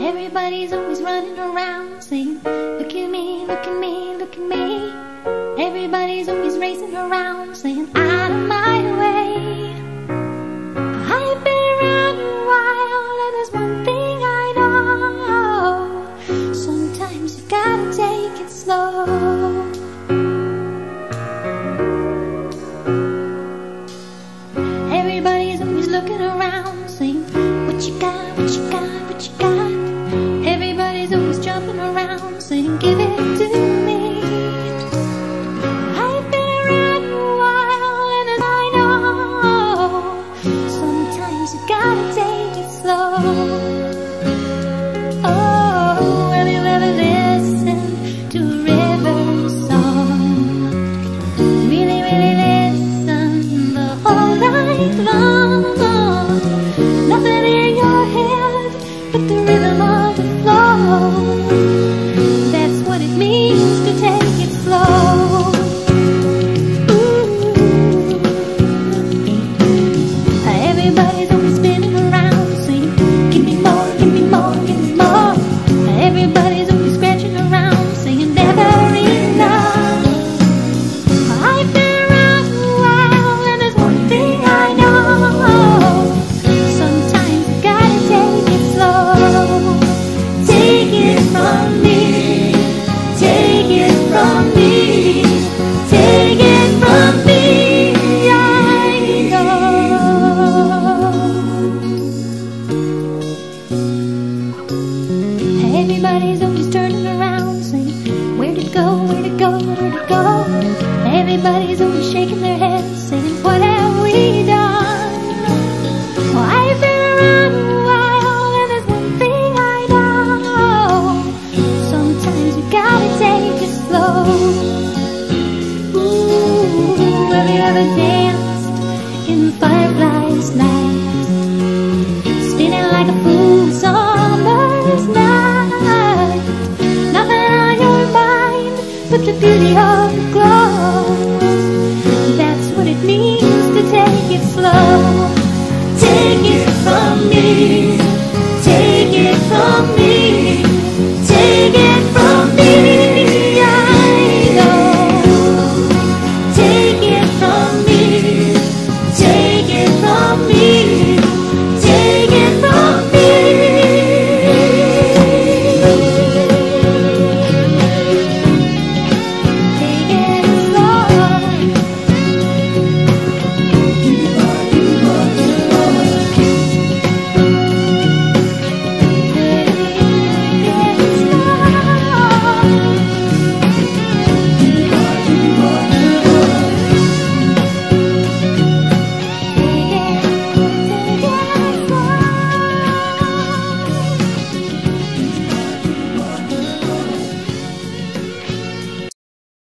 Everybody's always running around saying, Look at me, look at me, look at me. Everybody's always racing around saying, Give it to me. I've been around a while and I know, sometimes you gotta take it slow. Oh, have you ever listened to a river song? Really, really listen the whole night long. Nothing in your head but the rhythm of the flow. Everybody's always shaking their heads saying, What have we done? Well, I've been around a while and there's one thing I know. Sometimes you gotta take it slow. Ooh, have you ever danced in fireflies night? Spinning like a fool summer's night. Nothing on your mind but the beauty of from me.